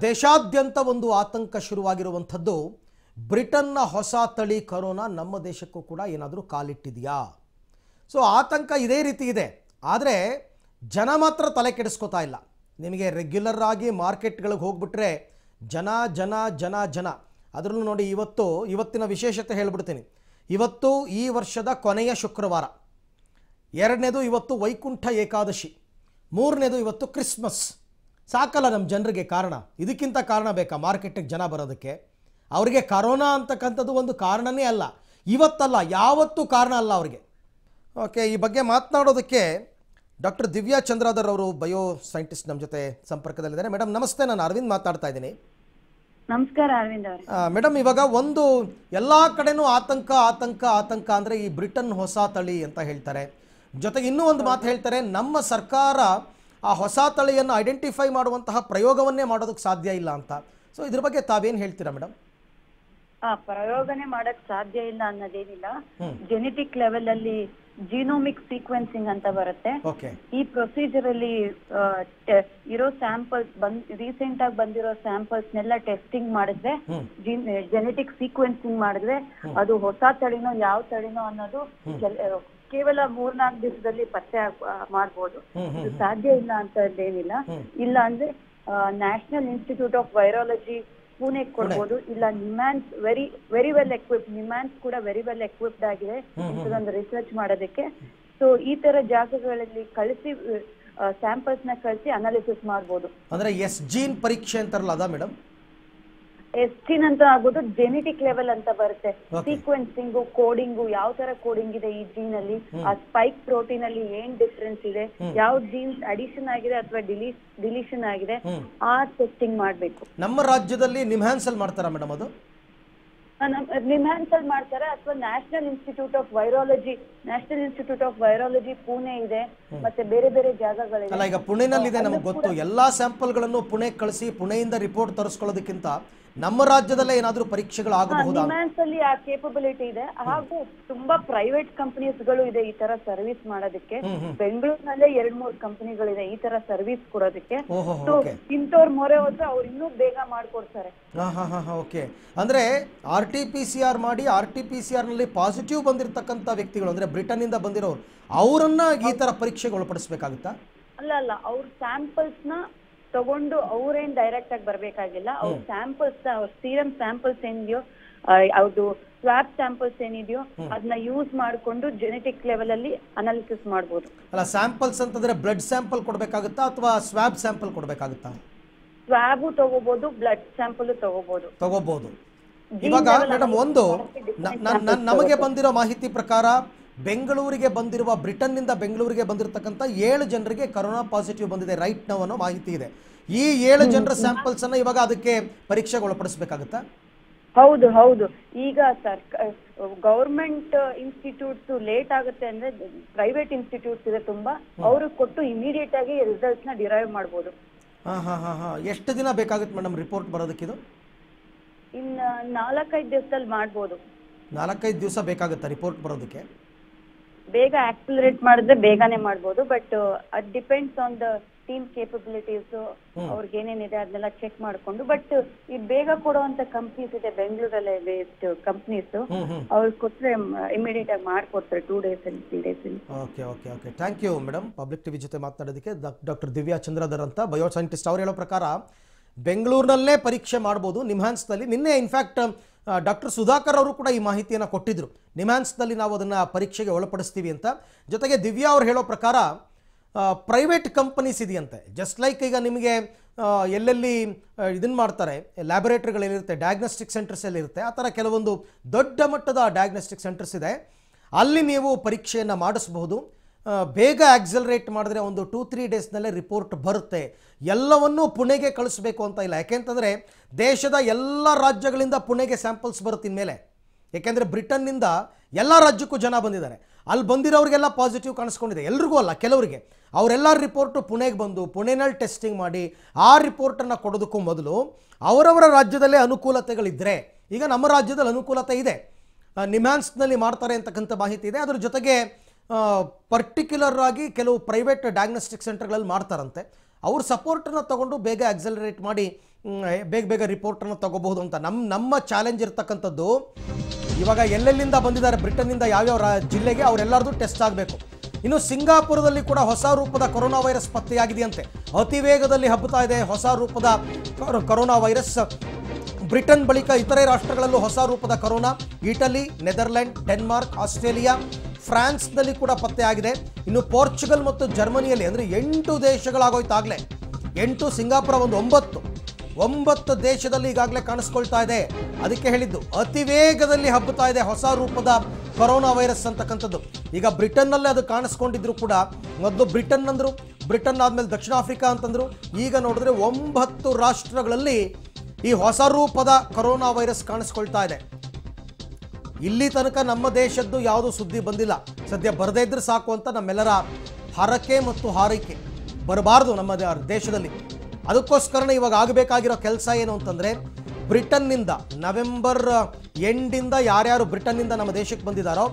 ದೇಶಾದ್ಯಂತ ಒಂದು ಆತಂಕ ಶುರುವಾಗಿರುವಂಥದ್ದು, ಬ್ರಿಟನ್ನ ಹೊಸ ತಳಿ ಕರೋನಾ ನಮ್ಮ ದೇಶಕ್ಕೂ ಕೂಡ ಏನಾದರೂ ಕಾಲಿಟ್ಟಿದೆಯಾ? ಸೊ ಆತಂಕ ಇದೇ ರೀತಿ ಇದೆ. ಆದರೆ, ಜನ ಮಾತ್ರ ತಲೆ ಕೆಡಿಸ್ಕೋತಾ ಇಲ್ಲ. ನಿಮಗೆ ರೆಗ್ಯುಲರ್ ಆಗಿ ಮಾರ್ಕೆಟ್ಗಳಿಗೆ ಹೋಗ್ಬಿಟ್ರೆ ಜನ ಜನ ಜನ ಜನ. ಅದರಲ್ಲೂ ನೋಡಿ ಇವತ್ತು, ಇವತ್ತಿನ ವಿಶೇಷತೆ ಹೇಳ್ಬಿಡ್ತೀನಿ. ಇವತ್ತು ಈ ವರ್ಷದ ಕೊನೆಯ ಶುಕ್ರವಾರ. ಎರಡನೇದು ಇವತ್ತು ವೈಕುಂಠ ಏಕಾದಶಿ. ಮೂರನೇದು ಇವತ್ತು ಕ್ರಿಸ್ಮಸ್. ಸಾಕಲ್ಲ ನಮ್ಮ ಜನರಿಗೆ ಕಾರಣ. ಇದಕ್ಕಿಂತ ಕಾರಣ ಬೇಕಾ? ಮಾರ್ಕೆಟಿಗೆ ಜನ ಬರೋದಕ್ಕೆ. ಅವರಿಗೆ ಕರೋನಾ ಅಂತಕ್ಕಂಥದ್ದು ಒಂದು ಕಾರಣನೇ ಅಲ್ಲ. ಇವತ್ತಲ್ಲ ಯಾವತ್ತೂ ಕಾರಣ ಅಲ್ಲ ಅವರಿಗೆ. ಓಕೆ ಈ ಬಗ್ಗೆ ಮಾತನಾಡೋದಕ್ಕೆ ಡಾಕ್ಟರ್ ದಿವ್ಯಾ ಚಂದ್ರಾಧರ್ ಅವರು ಬಯೋ ಸೈಂಟಿಸ್ಟ್ ನಮ್ಮ ಜೊತೆ ಸಂಪರ್ಕದಲ್ಲಿದ್ದಾರೆ. ಮೇಡಮ್ ನಮಸ್ತೆ ನಾನು ಅರವಿಂದ್ ಮಾತಾಡ್ತಾ ಇದ್ದೀನಿ. ನಮಸ್ಕಾರ ಅರವಿಂದ್ ಮೇಡಮ್ ಇವಾಗ ಒಂದು ಎಲ್ಲ ಕಡೆನೂ ಆತಂಕ ಆತಂಕ ಆತಂಕ ಅಂದರೆ ಈ ಬ್ರಿಟನ್ ಹೊಸ ತಳಿ ಅಂತ ಹೇಳ್ತಾರೆ. ಜೊತೆಗೆ ಇನ್ನೂ ಒಂದು ಮಾತು ಹೇಳ್ತಾರೆ ನಮ್ಮ ಸರ್ಕಾರ ಆ ಹೊಸ ತಳಿಯನ್ನು ಐಡೆಂಟಿಫೈ ಮಾಡುವಂತಹ ಪ್ರಯೋಗವನ್ನೇ ಮಾಡೋದಕ್ಕೆ ಸಾಧ್ಯ ಇಲ್ಲ ಅಂತ. ಸೊ ಇದ್ರ ಬಗ್ಗೆ ತಾವೇನು ಹೇಳ್ತೀರಾ ಮೇಡಮ್ ಆ ಪ್ರಯೋಗನೆ ಮಾಡಕ್ ಸಾಧ್ಯ ಇಲ್ಲ ಅನ್ನೋದೇನಿಲ್ಲ. ಜೆನೆಟಿಕ್ ಲೆವೆಲ್ ಅಲ್ಲಿ ಜಿನೋಮಿಕ್ ಸೀಕ್ವೆನ್ಸಿಂಗ್ ಅಂತ ಬರುತ್ತೆ. ಈ ಪ್ರೊಸೀಜರ್ ಅಲ್ಲಿ ಇರೋ ಸ್ಯಾಂಪಲ್ಸ್ ಬಂದ್ ರೀಸೆಂಟ್ ಆಗಿ ಬಂದಿರೋ ಸ್ಯಾಂಪಲ್ಸ್ ನೆಲ್ಲ ಟೆಸ್ಟಿಂಗ್ ಮಾಡಿದ್ರೆ ಜೆನೆಟಿಕ್ ಸೀಕ್ವೆನ್ಸಿಂಗ್ ಮಾಡಿದ್ರೆ ಅದು ಹೊಸ ತಳಿನೋ ಯಾವ ತಳಿನೋ ಅನ್ನೋದು ಕೇವಲ ಮೂರ್ನಾಲ್ಕು ದಿವಸದಲ್ಲಿ ಪತ್ತೆ ಆಗ್- ಮಾಡ್ಬೋದು. ಇದು ಸಾಧ್ಯ ಇಲ್ಲ ಅಂತ ಏನಿಲ್ಲ ಇಲ್ಲ ಅಂದ್ರೆ national institute of virology Pune ಕೊಡ್ಬೋದು. ಇಲ್ಲ NIMHANS very very well equip NIMHANS ಕೂಡ ವೆರಿ ವೆಲ್ ಎಕ್ವಿಪ್ಡ್ ಆಗಿದೆ ಇಂಥದೊಂದು ರಿಸರ್ಚ್ ಮಾಡೋದಕ್ಕೆ. ಸೊ ಈ ತರ ಜಾಗಗಳಲ್ಲಿ ಕಳಿಸಿ ಸ್ಯಾಂಪಲ್ಸ್ನ ಕಳಿಸಿ ಅನಾಲಿಸಿಸ್ ಮಾಡ್ಬೋದು. ಅಂದ್ರೆ ಎಸ್ ಜೀನ್ ಪರೀಕ್ಷೆ ಅಂತಾರಲ್ಲ ಅದಾ ಮೇಡಮ್? ಎಸ್ಟಿನ್ ಅಂತ ಆಗೋದು ಜೆನೆಟಿಕ್ ಲೆವೆಲ್ ಅಂತ ಬರುತ್ತೆ. ಸೀಕ್ವೆನ್ಸಿಂಗ್ ಕೋಡಿಂಗ್ ಯಾವ ತರ ಕೋಡಿಂಗ್ ಇದೆ ಈ ಜೀನ್ ಅಲ್ಲಿ? ಆ ಸ್ಪೈಕ್ ಪ್ರೋಟೀನ್ ಅಲ್ಲಿ ಏನ್ ಡಿಫ್ರೆನ್ಸ್ ಇದೆ? ಯಾವ ಜೀನ್ಸ್ ಅಡಿಷನ್ ಆಗಿದೆ ಅಥವಾ ಡಿಲೀಷನ್ ಆಗಿದೆ? ಆ ಟೆಸ್ಟಿಂಗ್ ಮಾಡ್ಬೇಕು. ನಮ್ಮ ರಾಜ್ಯದಲ್ಲಿ ನಿಮ್ಹ್ಯಾನ್ಸಲ್ಲಿ ಮಾಡ್ತಾರಾ ಮೇಡಮ್ ಅದು? ನಿಮ್ಹಾನ್ಸ್ ಅಲ್ಲಿ ಮಾಡ್ತಾರೆ? ಅಥವಾ national institute of virology national institute of virology Pune ಇದೆ. ಮತ್ತೆ ಬೇರೆ ಬೇರೆ ಜಾಗಗಳಿದೆ. ಅಲ್ಲ ಈಗ ಪುಣೆನಲ್ಲಿದೆ ನಮಗೆ ಗೊತ್ತು. ಸ್ಯಾಂಪಲ್ಗಳನ್ನು ಪುಣೆ ಕಳಿಸಿ ಪುಣೆಯಿಂದ ರಿಪೋರ್ಟ್ ತರಿಸ್ಕೊಳ್ಳೋದಕ್ಕಿಂತ ನಮ್ಮ ರಾಜ್ಯದಲ್ಲೇ ಏನಾದರೂ ಪರೀಕ್ಷೆಗಳು ಆಗಬಹುದು ಅಲ್ಲಿ ಆ ಕೇಪಬಿಲಿಟಿ ಇದೆ. ಹಾಗೂ ತುಂಬಾ ಪ್ರೈವೇಟ್ ಕಂಪನೀಸ್ಗಳು ಇದೆ ಈ ತರ ಸರ್ವಿಸ್ ಮಾಡೋದಕ್ಕೆ. ಬೆಂಗಳೂರಿನಲ್ಲೇ ಎರಡ್ ಮೂರ್ ಕಂಪನಿಗಳಿದೆ ಈ ತರ ಸರ್ವಿಸ್ ಕೊಡೋದಕ್ಕೆ. ಇಂಥವ್ರ ಮೊರೆ ಹೋದ್ರೆ ಅವ್ರು ಇನ್ನೂ ಬೇಗ ಮಾಡ್ಕೊಡ್ತಾರೆ. ಓಕೆ. ಅಂದ್ರೆ R T P C R ಮಾಡಿ ಆರ್ ಟಿ ಪಿ ಸಿ ಆರ್ನಲ್ಲಿ ಪಾಸಿಟಿವ್ ಬಂದಿರತಕ್ಕಂತ ವ್ಯಕ್ತಿಗಳು ಅಂದ್ರೆ ಬ್ರಿಟನ್ ಇಂದ ಬಂದಿರೋರು ಅವರನ್ನ ಈ ತರ ಪರೀಕ್ಷೆಗೆ ಒಳಪಡಿಸಬೇಕಾಗುತ್ತಾ? ಅಲ್ಲ ಅಲ್ಲ. ಅವ್ರ ಸ್ಯಾಂಪಲ್ಸ್ನ ತಗೊಂಡು ಅವ್ರೇನ್ ಡೈರೆಕ್ಟ್ ಆಗಿ ಬರ್ಬೇಕಾಗಿಲ್ಲ. ಅವ್ರ ಸ್ಯಾಂಪಲ್ಸ್ ಅವ್ರ ಸೀರಮ್ ಸ್ಯಾಂಪಲ್ಸ್ ಏನಿದೆಯೋ ಅವ್ರದ್ದು ಸ್ವಾಬ್ ಸ್ಯಾಂಪಲ್ಸ್ ಏನಿದೆಯೋ ಅದನ್ನ ಯೂಸ್ ಮಾಡ್ಕೊಂಡು ಜೆನೆಟಿಕ್ ಲೆವೆಲ್ ಅಲ್ಲಿ ಅನಾಲಿಸಿಸ್ ಮಾಡ್ಬೋದು. ಅಲ್ಲ ಸ್ಯಾಂಪಲ್ಸ್ ಅಂತಂದ್ರೆ ಬ್ಲಡ್ ಸ್ಯಾಂಪಲ್ ಕೊಡಬೇಕಾಗುತ್ತಾ ಅಥವಾ ಸ್ವಾಬ್ ಸ್ಯಾಂಪಲ್ ಕೊಡಬೇಕಾಗುತ್ತಾ? ಸ್ವಾಬು ತಗೋಬಹುದು ಬ್ಲಡ್ ಸ್ಯಾಂಪಲ್ ತಗೋಬಹುದು ತಗೋಬಹುದು ಇವಾಗ ಮೇಡಮ್ ಒಂದು ನಮಗೆ ಬಂದಿರೋ ಮಾಹಿತಿ ಪ್ರಕಾರ ಬೆಂಗಳೂರಿಗೆ ಬಂದಿರುವ ಬ್ರಿಟನ್ನಿಂದ ಬೆಂಗಳೂರಿಗೆ ಬಂದಿರತಕ್ಕಂಥ ಏಳು ಜನರಿಗೆ ಕರೋನಾ ಪಾಸಿಟಿವ್ ಬಂದಿದೆ ರೈಟ್ ನೌ ಅನ್ನೋ ಮಾಹಿತಿ ಇದೆ. ಈ ಏಳು ಜನರ ಸ್ಯಾಂಪಲ್ಸ್ ಅನ್ನ ಇವಾಗ ಅದಕ್ಕೆ ಪರೀಕ್ಷೆಗೆ ಒಳಪಡಿಸಬೇಕಾಗುತ್ತಾ? ಹೌದು ಹೌದು. ಈಗ ಸರ್ ಗೌರ್ಮೆಂಟ್ ಇನ್ಸ್ಟಿಟ್ಯೂಟ್ಸ್ ಲೇಟ್ ಆಗುತ್ತೆ ಅಂದ್ರೆ ಪ್ರೈವೇಟ್ ಇನ್ಸ್ಟಿಟ್ಯೂಟ್ಸ್ ಇದೆ ತುಂಬಾ. ಅವರು ಕೊಟ್ಟು ಇಮಿಡಿಯೇಟ್ ಆಗಿ ರಿಸಲ್ಟ್ಸ್ನ ಡಿರೈವ್ ಮಾಡಬಹುದು ಹಾಂ ಹಾಂ ಹಾಂ ಹಾಂ. ಎಷ್ಟು ದಿನ ಬೇಕಾಗುತ್ತೆ ಮೇಡಮ್ ರಿಪೋರ್ಟ್ ಬರೋದಕ್ಕಿದು ಇನ್ನು ನಾಲ್ಕೈದು ದಿವಸದಲ್ಲಿ ಮಾಡ್ಬೋದು. ನಾಲ್ಕೈದು ದಿವಸ ಬೇಕಾಗುತ್ತೆ ರಿಪೋರ್ಟ್ ಬರೋದಕ್ಕೆ? ಬೇಗ ಆಕ್ಸಿಲರೇಟ್ ಮಾಡಿದ್ರೆ ಬೇಗನೆ ಮಾಡ್ಬೋದು ಬಟ್ ಅದ್ depends on the team capabilities ಅವ್ರಿಗೆ ಏನೇನಿದೆ ಅದನ್ನೆಲ್ಲ ಚೆಕ್ ಮಾಡ್ಕೊಂಡು ಬಟ್ ಈ ಬೇಗ ಕೊಡುವಂತ ಕಂಪ್ನೀಸ್ ಇದೆ ಬೆಂಗಳೂರಲ್ಲೇ ಬೇಸ್ಡ್ ಕಂಪ್ನೀಸ್ ಅವ್ರಿಗೆ ಕೊಟ್ರೆ ಇಮಿಡಿಯೇಟ್ ಆಗಿ ಮಾಡ್ಕೊಡ್ತಾರೆ ಟೂ ಡೇಸ್ ಅಲ್ಲಿ ತ್ರೀ ಡೇಸ್ ಅಲ್ಲಿ. Okay okay okay thank you madam public TV ಜೊತೆ ಮಾತನಾಡೋದಕ್ಕೆ ಡಾಕ್ಟರ್ ದಿವ್ಯಾ ಚಂದ್ರಧರ್ ಅಂತ ಬಯೋ ಸೈಂಟಿಸ್ಟ್ ಅವ್ರು ಹೇಳೋ ಪ್ರಕಾರ ಬೆಂಗಳೂರಿನಲ್ಲೇ ಪರೀಕ್ಷೆ ಮಾಡ್ಬೋದು ನಿಮ್ಹಾನ್ಸ್ನಲ್ಲಿ ನಿನ್ನೆ ಇನ್ಫ್ಯಾಕ್ಟ್ ಡಾಕ್ಟರ್ ಸುಧಾಕರ್ ಅವರು ಕೂಡ ಈ ಮಾಹಿತಿಯನ್ನು ಕೊಟ್ಟಿದ್ದರು ನಿಮ್ಯಾನ್ಸ್ನಲ್ಲಿ ನಾವು ಅದನ್ನು ಪರೀಕ್ಷೆಗೆ ಒಳಪಡಿಸ್ತೀವಿ ಅಂತ. ಜೊತೆಗೆ ದಿವ್ಯಾ ಅವರು ಹೇಳೋ ಪ್ರಕಾರ ಪ್ರೈವೇಟ್ ಕಂಪನೀಸ್ ಇದೆಯಂತೆ. ಜಸ್ಟ್ ಲೈಕ್ ಈಗ ನಿಮಗೆ ಎಲ್ಲೆಲ್ಲಿ ಇದನ್ನು ಮಾಡ್ತಾರೆ, ಲ್ಯಾಬೊರೇಟ್ರಿಗಳಲ್ಲಿರುತ್ತೆ ಡಯಾಗ್ನೋಸ್ಟಿಕ್ ಸೆಂಟರ್ಸ್ ಎಲ್ಲಿರುತ್ತೆ ಆ ಥರ ಕೆಲವೊಂದು ದೊಡ್ಡ ಮಟ್ಟದ ಡಯಾಗ್ನೋಸ್ಟಿಕ್ ಸೆಂಟರ್ಸ್ ಇದೆ. ಅಲ್ಲಿ ನೀವು ಪರೀಕ್ಷೆಯನ್ನು ಮಾಡಿಸಬಹುದು. ಬೇಗ ಆಕ್ಸಲರೇಟ್ ಮಾಡಿದ್ರೆ ಒಂದು ಟೂ ತ್ರೀ ಡೇಸ್ನಲ್ಲೇ ರಿಪೋರ್ಟ್ ಬರುತ್ತೆ. ಎಲ್ಲವನ್ನೂ ಪುಣೆಗೆ ಕಳಿಸ್ಬೇಕು ಅಂತ ಇಲ್ಲ. ಯಾಕೆಂತಂದರೆ ದೇಶದ ಎಲ್ಲ ರಾಜ್ಯಗಳಿಂದ ಪುಣೆಗೆ ಸ್ಯಾಂಪಲ್ಸ್ ಬರುತ್ತೆ ಇನ್ಮೇಲೆ. ಏಕೆಂದರೆ ಬ್ರಿಟನ್ನಿಂದ ಎಲ್ಲ ರಾಜ್ಯಕ್ಕೂ ಜನ ಬಂದಿದ್ದಾರೆ. ಅಲ್ಲಿ ಬಂದಿರೋರಿಗೆಲ್ಲ ಪಾಸಿಟಿವ್ ಕಾಣಿಸ್ಕೊಂಡಿದೆ. ಎಲ್ರಿಗೂ ಅಲ್ಲ, ಕೆಲವರಿಗೆ. ಅವರೆಲ್ಲ ರಿಪೋರ್ಟು ಪುಣೆಗೆ ಬಂದು ಪುಣೆನಲ್ಲಿ ಟೆಸ್ಟಿಂಗ್ ಮಾಡಿ, ಆ ರಿಪೋರ್ಟನ್ನು ಕೊಡೋದಕ್ಕೂ ಮೊದಲು ಅವರವರ ರಾಜ್ಯದಲ್ಲೇ ಅನುಕೂಲತೆಗಳಿದ್ದರೆ ಈಗ ನಮ್ಮ ರಾಜ್ಯದಲ್ಲಿ ಅನುಕೂಲತೆ ಇದೆ. ನಿಮ್ಯಾನ್ಸ್ನಲ್ಲಿ ಮಾಡ್ತಾರೆ ಅಂತಕ್ಕಂಥ ಮಾಹಿತಿ ಇದೆ. ಅದರ ಜೊತೆಗೆ ಪರ್ಟಿಕ್ಯುಲರ್ ಆಗಿ ಕೆಲವು ಪ್ರೈವೇಟ್ ಡಯಾಗ್ನೋಸ್ಟಿಕ್ ಸೆಂಟರ್ಗಳಲ್ಲಿ ಮಾಡ್ತಾರಂತೆ. ಅವ್ರ ಸಪೋರ್ಟನ್ನು ತಗೊಂಡು ಬೇಗ ಆಕ್ಸಲರೇಟ್ ಮಾಡಿ ಬೇಗ ಬೇಗ ರಿಪೋರ್ಟನ್ನು ತಗೋಬಹುದು ಅಂತ. ನಮ್ಮ ನಮ್ಮ ಚಾಲೆಂಜ್ ಇರ್ತಕ್ಕಂಥದ್ದು, ಇವಾಗ ಎಲ್ಲೆಲ್ಲಿಂದ ಬಂದಿದ್ದಾರೆ, ಬ್ರಿಟನ್ನಿಂದ ಯಾವ್ಯಾವ ಜಿಲ್ಲೆಗೆ ಅವರೆಲ್ಲರದು ಟೆಸ್ಟ್ ಆಗಬೇಕು. ಇನ್ನು ಸಿಂಗಾಪುರದಲ್ಲಿ ಕೂಡ ಹೊಸ ರೂಪದ ಕೊರೋನಾ ವೈರಸ್ ಪತ್ತೆಯಾಗಿದೆಯಂತೆ. ಅತಿ ವೇಗದಲ್ಲಿ ಹಬ್ಬುತ್ತಾ ಇದೆ ಹೊಸ ರೂಪದ ಕೊರ- ಕೊರೋನಾ ವೈರಸ್ ಬ್ರಿಟನ್ ಬಳಿಕ ಇತರೆ ರಾಷ್ಟ್ರಗಳಲ್ಲೂ ಹೊಸ ರೂಪದ corona, Italy, Netherland, Denmark, Australia, ಫ್ರಾನ್ಸ್ನಲ್ಲಿ ಕೂಡ ಪತ್ತೆಯಾಗಿದೆ ಇನ್ನು ಪೋರ್ಚುಗಲ್ ಮತ್ತು ಜರ್ಮನಿಯಲ್ಲಿ ಅಂದರೆ ಎಂಟು ದೇಶಗಳಾಗೋಯ್ತಾಗಲೇ, ಎಂಟು, ಸಿಂಗಾಪುರ ಒಂದು ಒಂಬತ್ತು ಒಂಬತ್ತು ದೇಶದಲ್ಲಿ ಈಗಾಗಲೇ ಕಾಣಿಸ್ಕೊಳ್ತಾ ಇದೆ. ಅದಕ್ಕೆ ಹೇಳಿದ್ದು, ಅತಿ ವೇಗದಲ್ಲಿ ಹಬ್ಬುತ್ತಾ ಇದೆ ಹೊಸ ರೂಪದ ಕೊರೋನಾ ವೈರಸ್ ಅಂತಕ್ಕಂಥದ್ದು. ಈಗ ಬ್ರಿಟನ್ನಲ್ಲೇ ಅದು ಕಾಣಿಸ್ಕೊಂಡಿದ್ರು ಕೂಡ, ಮೊದಲು ಬ್ರಿಟನ್ ಅಂದರು, ಬ್ರಿಟನ್ ಆದಮೇಲೆ ದಕ್ಷಿಣ ಆಫ್ರಿಕಾ ಅಂತಂದರು, ಈಗ ನೋಡಿದ್ರೆ ಒಂಬತ್ತು ರಾಷ್ಟ್ರಗಳಲ್ಲಿ ಈ ಹೊಸ ರೂಪದ ಕೊರೋನಾ ವೈರಸ್ ಕಾಣಿಸ್ಕೊಳ್ತಾ ಇದೆ. ಇಲ್ಲಿ ತನಕ ನಮ್ಮ ದೇಶದ್ದು ಯಾವುದು ಸುದ್ದಿ ಬಂದಿಲ್ಲ. ಸದ್ಯ ಬರದೇ ಇದ್ರೆ ಸಾಕು ಅಂತ ನಮ್ಮೆಲ್ಲರ ಹರಕೆ ಮತ್ತು ಹಾರೈಕೆ ಬರಬಾರ್ದು ನಮ್ಮ ದೇಶದಲ್ಲಿ. ಅದಕ್ಕೋಸ್ಕರನೇ ಇವಾಗ ಆಗಬೇಕಾಗಿರೋ ಕೆಲಸ ಏನು ಅಂತಂದರೆ, ಬ್ರಿಟನ್ನಿಂದ ನವೆಂಬರ್ ಎಂಡಿಂದ ಯಾರ್ಯಾರು ಬ್ರಿಟನ್ನಿಂದ ನಮ್ಮ ದೇಶಕ್ಕೆ ಬಂದಿದ್ದಾರೋ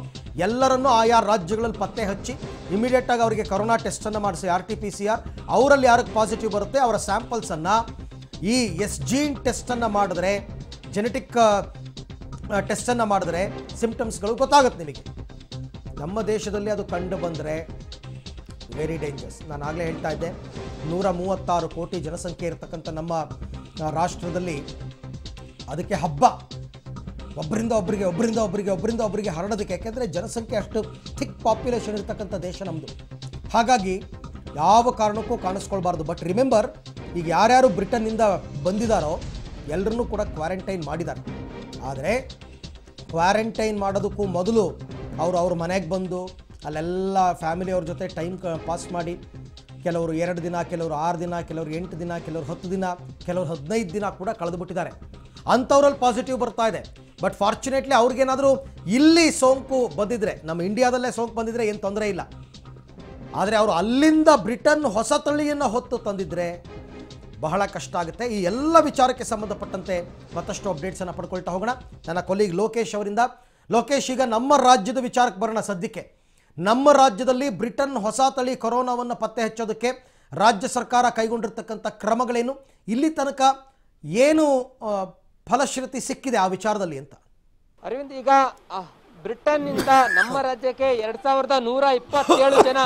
ಎಲ್ಲರನ್ನೂ ಆಯಾ ರಾಜ್ಯಗಳಲ್ಲಿ ಪತ್ತೆ ಹಚ್ಚಿ ಇಮಿಡಿಯೇಟಾಗಿ ಅವರಿಗೆ ಕೊರೋನಾ ಟೆಸ್ಟನ್ನು ಮಾಡಿಸಿ R T P C R ಅವರಲ್ಲಿ ಯಾರಿಗೆ ಪಾಸಿಟಿವ್ ಬರುತ್ತೆ, ಅವರ ಸ್ಯಾಂಪಲ್ಸನ್ನು ಈ ಎಸ್ ಜೀನ್ ಟೆಸ್ಟನ್ನು ಮಾಡಿದ್ರೆ ಜೆನೆಟಿಕ್ ಟೆಸ್ಟನ್ನು ಮಾಡಿದ್ರೆ ಸಿಂಪ್ಟಮ್ಸ್ಗಳು ಗೊತ್ತಾಗುತ್ತೆ ನಿಮಗೆ. ನಮ್ಮ ದೇಶದಲ್ಲಿ ಅದು ಕಂಡು ಬಂದರೆ ವೆರಿ ಡೇಂಜರ್ಸ್ ನಾನು ಆಗಲೇ ಹೇಳ್ತಾ ಇದ್ದೆ, ನೂರ ಮೂವತ್ತಾರು ಕೋಟಿ ಜನಸಂಖ್ಯೆ ಇರತಕ್ಕಂಥ ನಮ್ಮ ರಾಷ್ಟ್ರದಲ್ಲಿ ಅದಕ್ಕೆ ಹಬ್ಬ. ಒಬ್ಬರಿಂದ ಒಬ್ಬರಿಗೆ ಒಬ್ಬರಿಂದ ಒಬ್ಬರಿಗೆ ಒಬ್ಬರಿಂದ ಒಬ್ಬರಿಗೆ ಹರಡೋದಕ್ಕೆ, ಯಾಕೆಂದರೆ ಜನಸಂಖ್ಯೆ ಅಷ್ಟು ಥಿಕ್ ಪಾಪ್ಯುಲೇಷನ್ ಇರತಕ್ಕಂಥ ದೇಶ ನಮ್ಮದು ಹಾಗಾಗಿ ಯಾವ ಕಾರಣಕ್ಕೂ ಕಾಣಿಸ್ಕೊಳ್ಬಾರ್ದು. ಬಟ್ ರಿಮೆಂಬರ್ ಈಗ ಯಾರ್ಯಾರು ಬ್ರಿಟನ್ನಿಂದ ಬಂದಿದ್ದಾರೋ ಎಲ್ಲರನ್ನೂ ಕೂಡ ಕ್ವಾರಂಟೈನ್ ಮಾಡಿದ್ದಾರೆ. ಆದರೆ ಕ್ವಾರಂಟೈನ್ ಮಾಡೋದಕ್ಕೂ ಮೊದಲು ಅವರು ಅವ್ರ ಮನೆಗೆ ಬಂದು ಅಲ್ಲೆಲ್ಲ ಫ್ಯಾಮಿಲಿಯವ್ರ ಜೊತೆ ಟೈಮ್ ಪಾಸ್ ಮಾಡಿ, ಕೆಲವರು ಎರಡು ದಿನ, ಕೆಲವರು ಆರು ದಿನ, ಕೆಲವರು ಎಂಟು ದಿನ, ಕೆಲವರು ಹತ್ತು ದಿನ, ಕೆಲವರು ಹದಿನೈದು ದಿನ ಕೂಡ ಕಳೆದುಬಿಟ್ಟಿದ್ದಾರೆ. ಅಂಥವ್ರಲ್ಲಿ ಪಾಸಿಟಿವ್ ಬರ್ತಾ ಇದೆ. ಬಟ್ ಫಾರ್ಚುನೇಟ್ಲಿ ಅವ್ರಿಗೇನಾದರೂ ಇಲ್ಲಿ ಸೋಂಕು ಬಂದಿದ್ರೆ, ನಮ್ಮ ಇಂಡಿಯಾದಲ್ಲೇ ಸೋಂಕು ಬಂದಿದ್ರೆ ಏನು ತೊಂದರೆ ಇಲ್ಲ. ಆದರೆ ಅವರು ಅಲ್ಲಿಂದ ಬ್ರಿಟನ್ ಹೊಸ ತಳಿಯನ್ನು ಹೊತ್ತು ತಂದಿದ್ರೆ ಬಹಳ ಕಷ್ಟ ಆಗುತ್ತೆ. ಈ ಎಲ್ಲ ವಿಚಾರಕ್ಕೆ ಸಂಬಂಧಪಟ್ಟಂತೆ ಮತ್ತಷ್ಟು ಅಪ್ಡೇಟ್ಸನ್ನು ಪಡ್ಕೊಳ್ತಾ ಹೋಗೋಣ. ನನ್ನ ಕೊಲೀಗ್ ಲೋಕೇಶ್ ಅವರಿಂದ. ಲೋಕೇಶ್, ಈಗ ನಮ್ಮ ರಾಜ್ಯದ ವಿಚಾರಕ್ಕೆ ಬರೋಣ ಸದ್ಯಕ್ಕೆ. ನಮ್ಮ ರಾಜ್ಯದಲ್ಲಿ ಬ್ರಿಟನ್ ಹೊಸ ತಳಿ ಕೊರೋನಾವನ್ನು ಪತ್ತೆ ಹಚ್ಚೋದಕ್ಕೆ ರಾಜ್ಯ ಸರ್ಕಾರ ಕೈಗೊಂಡಿರ್ತಕ್ಕಂಥ ಕ್ರಮಗಳೇನು? ಇಲ್ಲಿ ತನಕ ಏನು ಫಲಶ್ರುತಿ ಸಿಕ್ಕಿದೆ ಆ ವಿಚಾರದಲ್ಲಿ ಅಂತ? ಅರವಿಂದ್, ಈಗ ಬ್ರಿಟನ್ ಬ್ರಿಟನ್ನಿಂದ ನಮ್ಮ ರಾಜ್ಯಕ್ಕೆ ಎರಡ್ ಸಾವಿರದ ನೂರ ಇಪ್ಪತ್ತೇಳು ಜನ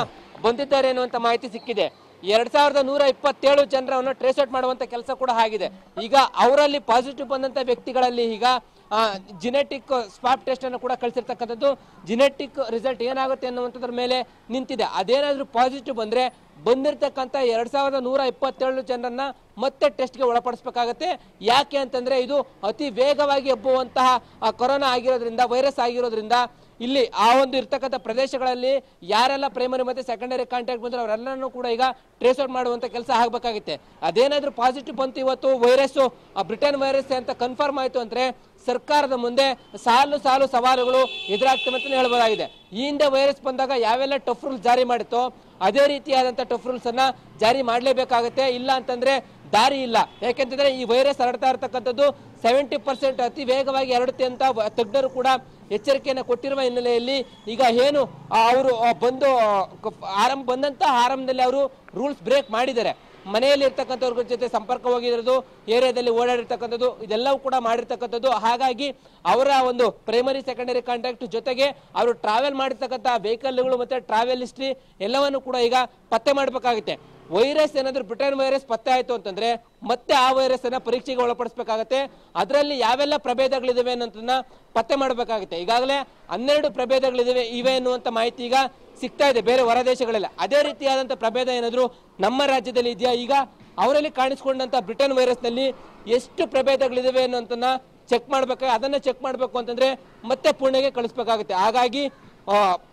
ಬಂದಿದ್ದಾರೆ ಅನ್ನುವಂತ ಮಾಹಿತಿ ಸಿಕ್ಕಿದೆ. ಎರಡ್ ಸಾವಿರದ ನೂರ ಇಪ್ಪತ್ತೇಳು ಜನರನ್ನು ಟ್ರೇಸ್ ಔಟ್ ಮಾಡುವಂತ ಕೆಲಸ ಕೂಡ ಆಗಿದೆ. ಈಗ ಅವರಲ್ಲಿ ಪಾಸಿಟಿವ್ ಬಂದಂತ ವ್ಯಕ್ತಿಗಳಲ್ಲಿ ಈಗ ಜಿನೆಟಿಕ್ ಸ್ವಾಪ್ ಟೆಸ್ಟ್ ಅನ್ನು ಕೂಡ ಕಳಿಸಿರ್ತಕ್ಕಂಥದ್ದು. ಜಿನೆಟಿಕ್ ರಿಸಲ್ಟ್ ಏನಾಗುತ್ತೆ ಅನ್ನುವಂಥದ್ರ ಮೇಲೆ ನಿಂತಿದೆ. ಅದೇನಾದ್ರೂ ಪಾಸಿಟಿವ್ ಬಂದ್ರೆ ಬಂದಿರತಕ್ಕಂಥ ಎರಡ್ ಸಾವಿರದ ನೂರ ಇಪ್ಪತ್ತೇಳು ಜನರನ್ನ ಮತ್ತೆ ಟೆಸ್ಟ್ಗೆ ಒಳಪಡಿಸಬೇಕಾಗತ್ತೆ. ಯಾಕೆ ಅಂತಂದ್ರೆ ಇದು ಅತಿ ವೇಗವಾಗಿ ಹಬ್ಬುವಂತಹ ಕೊರೋನಾ ಆಗಿರೋದ್ರಿಂದ ವೈರಸ್ ಆಗಿರೋದ್ರಿಂದ ಇಲ್ಲಿ ಆ ಒಂದು ಇರ್ತಕ್ಕಂಥ ಪ್ರದೇಶಗಳಲ್ಲಿ ಯಾರೆಲ್ಲ ಪ್ರೈಮರಿ ಮತ್ತೆ ಸೆಕೆಂಡರಿ ಕಾಂಟ್ಯಾಕ್ಟ್ ಬಂದ್ರೆ ಅವರೆಲ್ಲರನ್ನೂ ಕೂಡ ಈಗ ಟ್ರೇಸ್ ಔಟ್ ಮಾಡುವಂತ ಕೆಲಸ ಆಗಬೇಕಾಗುತ್ತೆ. ಅದೇನಾದರೂ ಪಾಸಿಟಿವ್ ಬಂತು ಇವತ್ತು ವೈರಸ್ ಬ್ರಿಟನ್ ವೈರಸ್ ಅಂತ ಕನ್ಫರ್ಮ್ ಆಯ್ತು ಅಂದ್ರೆ ಸರ್ಕಾರದ ಮುಂದೆ ಸಾಲು ಸಾಲು ಸವಾಲುಗಳು ಎದುರಾಗ್ತವೆ ಅಂತಲೇ ಹೇಳ್ಬೋದಾಗಿದೆ. ಈ ಹಿಂದೆ ವೈರಸ್ ಬಂದಾಗ ಯಾವೆಲ್ಲ ಟಫ್ ರೂಲ್ಸ್ ಜಾರಿ ಮಾಡಿತ್ತೋ, ಅದೇ ರೀತಿಯಾದಂಥ ಟಫ್ ರೂಲ್ಸ್ ಅನ್ನ ಜಾರಿ ಮಾಡಲೇಬೇಕಾಗುತ್ತೆ. ಇಲ್ಲ ಅಂತಂದ್ರೆ ದಾರಿ ಇಲ್ಲ. ಯಾಕೆಂತಂದ್ರೆ ಈ ವೈರಸ್ ಹರಡ್ತಾ ಇರತಕ್ಕಂಥದ್ದು ಸೆವೆಂಟಿ ಪರ್ಸೆಂಟ್ ಅತಿ ವೇಗವಾಗಿ ಹರಡುತ್ತೆ ಅಂತ ತಜ್ಞರು ಕೂಡ ಎಚ್ಚರಿಕೆಯನ್ನು ಕೊಟ್ಟಿರುವ ಹಿನ್ನೆಲೆಯಲ್ಲಿ ಈಗ ಏನು ಅವರು ಬಂದು ಆರಂಭ ಬಂದಂತ ಆರಂಭದಲ್ಲಿ ಅವರು ರೂಲ್ಸ್ ಬ್ರೇಕ್ ಮಾಡಿದ್ದಾರೆ. ಮನೆಯಲ್ಲಿ ಇರ್ತಕ್ಕಂಥವ್ರ ಜೊತೆ ಸಂಪರ್ಕ ಹೋಗಿರೋದು ಏರಿಯಾದಲ್ಲಿ ಓಡಾಡಿರ್ತಕ್ಕಂಥದ್ದು, ಇದೆಲ್ಲವೂ ಕೂಡ ಮಾಡಿರ್ತಕ್ಕಂಥದ್ದು. ಹಾಗಾಗಿ ಅವರ ಒಂದು ಪ್ರೈಮರಿ ಸೆಕೆಂಡರಿ ಕಾಂಟ್ಯಾಕ್ಟ್ ಜೊತೆಗೆ ಅವರು ಟ್ರಾವೆಲ್ ಮಾಡಿರ್ತಕ್ಕಂಥ ವೆಹಿಕಲ್ಗಳು ಮತ್ತೆ ಟ್ರಾವೆಲ್ ಹಿಸ್ಟ್ರಿ ಎಲ್ಲವನ್ನು ಕೂಡ ಈಗ ಪತ್ತೆ ಮಾಡಬೇಕಾಗುತ್ತೆ. ವೈರಸ್ ಏನಾದರೂ ಬ್ರಿಟನ್ ವೈರಸ್ ಪತ್ತೆ ಆಯ್ತು ಅಂತಂದ್ರೆ ಮತ್ತೆ ಆ ವೈರಸ್ ಅನ್ನ ಪರೀಕ್ಷೆಗೆ ಒಳಪಡಿಸಬೇಕಾಗತ್ತೆ. ಅದರಲ್ಲಿ ಯಾವೆಲ್ಲ ಪ್ರಭೇದಗಳಿದಾವೆ ಅನ್ನೋದನ್ನ ಪತ್ತೆ ಮಾಡಬೇಕಾಗುತ್ತೆ. ಈಗಾಗಲೇ ಹನ್ನೆರಡು ಪ್ರಭೇದಗಳಿದಾವೆ, ಇವೆ ಅನ್ನುವಂಥ ಮಾಹಿತಿ ಈಗ ಸಿಗ್ತಾ ಇದೆ ಬೇರೆ ಹೊರ ದೇಶಗಳಲ್ಲಿ. ಅದೇ ರೀತಿಯಾದಂಥ ಪ್ರಭೇದ ಏನಾದರೂ ನಮ್ಮ ರಾಜ್ಯದಲ್ಲಿ ಇದೆಯಾ? ಈಗ ಅವರಲ್ಲಿ ಕಾಣಿಸ್ಕೊಂಡಂತ ಬ್ರಿಟನ್ ವೈರಸ್ನಲ್ಲಿ ಎಷ್ಟು ಪ್ರಭೇದಗಳಿದಾವೆ ಅನ್ನೋದನ್ನ ಚೆಕ್ ಮಾಡ್ಬೇಕು? ಅದನ್ನ ಚೆಕ್ ಮಾಡಬೇಕು ಅಂತಂದ್ರೆ ಮತ್ತೆ ಪುಣೆಗೆ ಕಳಿಸ್ಬೇಕಾಗುತ್ತೆ. ಹಾಗಾಗಿ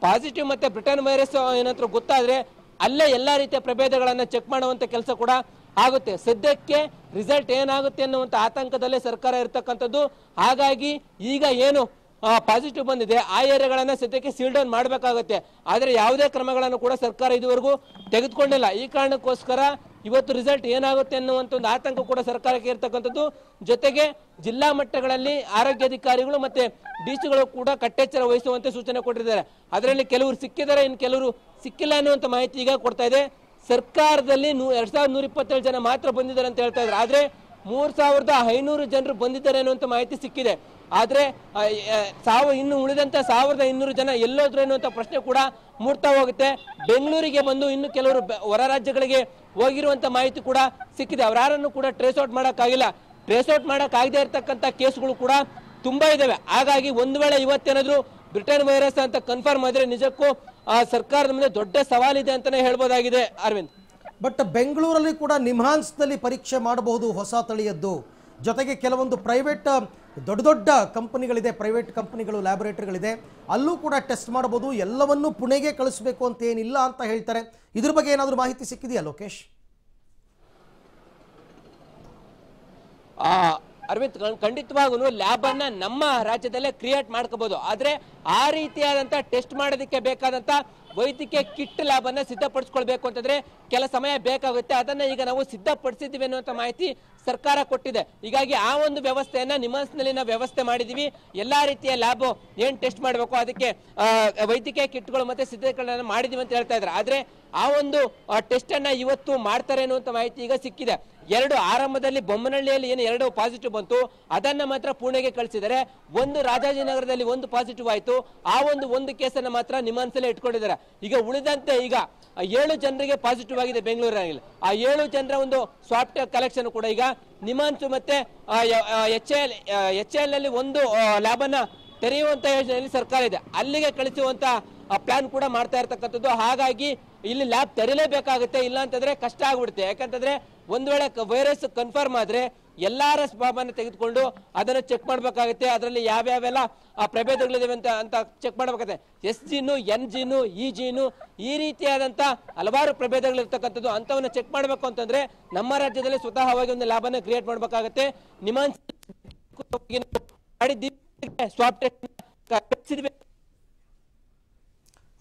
ಪಾಸಿಟಿವ್ ಮತ್ತೆ ಬ್ರಿಟನ್ ವೈರಸ್ ಏನಂತ ಗೊತ್ತಾದ್ರೆ ಅಲ್ಲೇ ಎಲ್ಲಾ ರೀತಿಯ ಪ್ರಭೇದಗಳನ್ನು ಚೆಕ್ ಮಾಡುವಂಥ ಕೆಲಸ ಕೂಡ ಆಗುತ್ತೆ. ಸದ್ಯಕ್ಕೆ ರಿಸಲ್ಟ್ ಏನಾಗುತ್ತೆ ಅನ್ನುವಂತ ಆತಂಕದಲ್ಲೇ ಸರ್ಕಾರ ಇರ್ತಕ್ಕಂಥದ್ದು. ಹಾಗಾಗಿ ಈಗ ಏನು ಪಾಸಿಟಿವ್ ಬಂದಿದೆ. ಆ ಏರಿಯಾಗಳನ್ನ ಸದ್ಯಕ್ಕೆ ಸೀಲ್ ಡೌನ್ ಮಾಡಬೇಕಾಗುತ್ತೆ. ಆದರೆ ಯಾವುದೇ ಕ್ರಮಗಳನ್ನು ಕೂಡ ಸರ್ಕಾರ ಇದುವರೆಗೂ ತೆಗೆದುಕೊಂಡಿಲ್ಲ. ಈ ಕಾರಣಕ್ಕೋಸ್ಕರ ಇವತ್ತು ರಿಸಲ್ಟ್ ಏನಾಗುತ್ತೆ ಅನ್ನುವಂತ ಒಂದು ಆತಂಕ ಕೂಡ ಸರ್ಕಾರಕ್ಕೆ ಇರ್ತಕ್ಕಂಥದ್ದು. ಜೊತೆಗೆ ಜಿಲ್ಲಾ ಮಟ್ಟಗಳಲ್ಲಿ ಆರೋಗ್ಯಾಧಿಕಾರಿಗಳು ಮತ್ತೆ ಡಿಸಿಗಳು ಕೂಡ ಕಟ್ಟೆಚ್ಚರ ವಹಿಸುವಂತೆ ಸೂಚನೆ ಕೊಟ್ಟಿದ್ದಾರೆ. ಅದರಲ್ಲಿ ಕೆಲವರು ಸಿಕ್ಕಿದ್ದಾರೆ, ಇನ್ನು ಕೆಲವರು ಸಿಕ್ಕಿಲ್ಲ ಅನ್ನುವಂಥ ಮಾಹಿತಿ ಈಗ ಕೊಡ್ತಾ ಇದೆ. ಸರ್ಕಾರದಲ್ಲಿ ನೂ ಎರಡ್ ಸಾವಿರದ ನೂರ ಇಪ್ಪತ್ತೇಳು ಜನ ಮಾತ್ರ ಬಂದಿದ್ದಾರೆ ಅಂತ ಹೇಳ್ತಾ ಇದ್ದಾರೆ ಆದ್ರೆ ಮೂರ್ ಸಾವಿರದ ಐನೂರು ಜನರು ಬಂದಿದ್ದಾರೆ ಅನ್ನುವಂಥ ಮಾಹಿತಿ ಸಿಕ್ಕಿದೆ. ಆದರೆ ಸಾವು ಇನ್ನು ಉಳಿದಂತ ಸಾವಿರದ ಇನ್ನೂರು ಜನ ಎಲ್ಲೋದ್ರು ಅನ್ನುವಂಥ ಪ್ರಶ್ನೆ ಕೂಡ ಮೂಡ್ತಾ ಹೋಗುತ್ತೆ. ಬೆಂಗಳೂರಿಗೆ ಬಂದು ಇನ್ನು ಕೆಲವರು ಹೊರ ರಾಜ್ಯಗಳಿಗೆ ಹೋಗಿರುವಂತ ಮಾಹಿತಿ ಕೂಡ ಸಿಕ್ಕಿದೆ. ಅವರಾರನ್ನು ಕೂಡ ಟ್ರೇಸ್ ಔಟ್ ಮಾಡೋಕ್ಕಾಗಿಲ್ಲ. ಟ್ರೇಸ್ ಔಟ್ ಮಾಡೋಕ್ಕಾಗದೇ ಇರತಕ್ಕಂಥ ಕೇಸ್ಗಳು ಕೂಡ ತುಂಬಾ ಇದ್ದಾವೆ ಹಾಗಾಗಿ ಒಂದು ವೇಳೆ ಇವತ್ತೇನಾದರೂ ಬ್ರಿಟನ್ ವೈರಸ್ ಅಂತ ಕನ್ಫರ್ಮ್ ಆದರೆ ನಿಜಕ್ಕೂ, ಆ, ಸರ್ಕಾರದ ಮುಂದೆ ದೊಡ್ಡ ಸವಾಲಿದೆ ಅಂತಾನೆ ಹೇಳ್ಬೋದಾಗಿದೆ ಅರವಿಂದ್. ಬಟ್ ಬೆಂಗಳೂರಲ್ಲಿ ಕೂಡ ನಿಮ್ಹಾನ್ಸ್ನಲ್ಲಿ ಪರೀಕ್ಷೆ ಮಾಡಬಹುದು ಹೊಸ ತಳಿಯದ್ದು ಜೊತೆಗೆ ಕೆಲವೊಂದು ಪ್ರೈವೇಟ್ ದೊಡ್ಡ ದೊಡ್ಡ ಕಂಪನಿಗಳಿದೆ ಪ್ರೈವೇಟ್ ಕಂಪನಿಗಳು ಲ್ಯಾಬೊರೇಟರಿಗಳಿದೆ ಅಲ್ಲೂ ಕೂಡ ಟೆಸ್ಟ್ ಮಾಡಬಹುದು ಎಲ್ಲವನ್ನೂ ಪುಣೆಗೆ ಕಳಿಸಬೇಕು ಅಂತ ಏನಿಲ್ಲ ಅಂತ ಹೇಳ್ತಾರೆ ಇದ್ರ ಬಗ್ಗೆ ಏನಾದರೂ ಮಾಹಿತಿ ಸಿಕ್ಕಿದೆಯಾ ಲೋಕೇಶ್ ಅರವಿಂದ್ ಖಂಡ್- ಖಂಡಿತವಾಗೂ ಲ್ಯಾಬ್ ಅನ್ನ ನಮ್ಮ ರಾಜ್ಯದಲ್ಲೇ ಕ್ರಿಯೇಟ್ ಮಾಡ್ಕೋಬಹುದು ಆದ್ರೆ ಆ ರೀತಿಯಾದಂತ ಟೆಸ್ಟ್ ಮಾಡೋದಕ್ಕೆ ಬೇಕಾದಂತ ವೈದ್ಯಕೀಯ ಕಿಟ್ ಲ್ಯಾಬ್ ಅನ್ನ ಸಿದ್ಧಪಡಿಸ್ಕೊಳ್ಬೇಕು ಅಂತಂದ್ರೆ ಕೆಲ ಸಮಯ ಬೇಕಾಗುತ್ತೆ. ಅದನ್ನ ಈಗ ನಾವು ಸಿದ್ಧಪಡಿಸಿದ್ದೀವಿ ಅನ್ನುವಂತ ಮಾಹಿತಿ ಸರ್ಕಾರ ಕೊಟ್ಟಿದೆ. ಹೀಗಾಗಿ ಆ ಒಂದು ವ್ಯವಸ್ಥೆಯನ್ನ ನಿಮ್ಮಲ್ಲಿ ನಾವು ವ್ಯವಸ್ಥೆ ಮಾಡಿದೀವಿ. ಎಲ್ಲಾ ರೀತಿಯ ಲ್ಯಾಬ್ ಏನ್ ಟೆಸ್ಟ್ ಮಾಡಬೇಕು, ಅದಕ್ಕೆ ವೈದ್ಯಕೀಯ ಕಿಟ್ಗಳು ಮತ್ತೆ ಸಿದ್ಧತೆಗಳನ್ನ ಮಾಡಿದೀವಿ ಅಂತ ಹೇಳ್ತಾ ಇದ್ದಾರೆ. ಆದ್ರೆ ಆ ಒಂದು ಟೆಸ್ಟ್ ಅನ್ನ ಇವತ್ತು ಮಾಡ್ತಾರೆ ಅನ್ನುವಂತ ಮಾಹಿತಿ ಈಗ ಸಿಕ್ಕಿದೆ. ಎರಡು ಆರಂಭದಲ್ಲಿ ಬೊಮ್ಮನಹಳ್ಳಿಯಲ್ಲಿ ಏನು ಎರಡು ಪಾಸಿಟಿವ್ ಬಂತು. ಅದನ್ನ ಮಾತ್ರ ಪುಣೆಗೆ ಕಳಿಸಿದರೆ ಒಂದು ರಾಜಾಜಿನಗರದಲ್ಲಿ ಒಂದು ಪಾಸಿಟಿವ್ ಆಯಿತು. ಆ ಒಂದು ಒಂದು ಕೇಸನ್ನು ಮಾತ್ರ ನಿಮಾನ್ಸಲ್ಲೇ ಇಟ್ಕೊಂಡಿದ್ದಾರೆ. ಈಗ ಉಳಿದಂತೆ ಈಗ ಏಳು ಜನರಿಗೆ ಪಾಸಿಟಿವ್ ಆಗಿದೆ ಬೆಂಗಳೂರಿನಲ್ಲಿ. ಆ ಏಳು ಜನರ ಒಂದು ಸ್ವಾಪ್ ಕಲೆಕ್ಷನ್ ಕೂಡ ಈಗ ನಿಮಾನ್ಸ್ ಮತ್ತೆ ಎಚ್ ಎಲ್ ಎಚ್ ಎಲ್ನಲ್ಲಿ ಒಂದು ಲ್ಯಾಬ್ ಅನ್ನ ತೆರೆಯುವಂತ ಯೋಜನೆಯಲ್ಲಿ ಸರ್ಕಾರ ಇದೆ. ಅಲ್ಲಿಗೆ ಕಳಿಸುವಂತ ಪ್ಲಾನ್ ಕೂಡ ಮಾಡ್ತಾ ಇರ್ತಕ್ಕಂಥದ್ದು. ಹಾಗಾಗಿ ಇಲ್ಲಿ ಲ್ಯಾಬ್ ತೆರಲೇಬೇಕಾಗುತ್ತೆ ಇಲ್ಲ ಅಂತಂದ್ರೆ ಕಷ್ಟ ಆಗ್ಬಿಡುತ್ತೆ. ಯಾಕಂತಂದ್ರೆ ಒಂದ್ ವೇಳೆ ವೈರಸ್ ಕನ್ಫರ್ಮ್ ಆದ್ರೆ ಎಸ್ ಬಾಬನ್ನು ತೆಗೆದುಕೊಂಡು ಅದನ್ನು ಚೆಕ್ ಮಾಡಬೇಕಾಗುತ್ತೆ. ಅದರಲ್ಲಿ ಯಾವ್ಯಾವೆಲ್ಲ, ಆ ಪ್ರಭೇದಗಳಿದಾವೆ ಅಂತ ಅಂತ ಚೆಕ್ ಮಾಡಬೇಕಾಗುತ್ತೆ. S gene N gene E gene ಈ ರೀತಿಯಾದಂಥ ಹಲವಾರು ಪ್ರಭೇದಗಳಿರ್ತಕ್ಕಂಥದ್ದು ಅಂಥವನ್ನು ಚೆಕ್ ಮಾಡಬೇಕು ಅಂತಂದರೆ ನಮ್ಮ ರಾಜ್ಯದಲ್ಲಿ ಸ್ವತಃವಾಗಿ ಒಂದು ಲ್ಯಾಬ್ ಕ್ರಿಯೇಟ್ ಮಾಡಬೇಕಾಗುತ್ತೆ. ನಿಮ್ಮ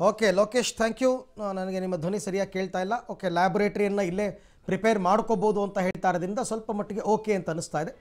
ಓಕೆ ಲೋಕೇಶ್ ಥ್ಯಾಂಕ್ ಯು ನನಗೆ ನಿಮ್ಮ ಧ್ವನಿ ಸರಿಯಾಗಿ ಕೇಳ್ತಾ ಇಲ್ಲ. ಓಕೆ ಲ್ಯಾಬೊರೇಟರಿಯನ್ನು ಇಲ್ಲೇ ಪ್ರಿಪೇರ್ ಮಾಡ್ಕೋಬೋದು ಅಂತ ಹೇಳ್ತಾ ಇರೋದ್ರಿಂದ ಸ್ವಲ್ಪ ಮಟ್ಟಿಗೆ ಓಕೆ ಅಂತ ಅನಿಸ್ತಾ ಇದೆ.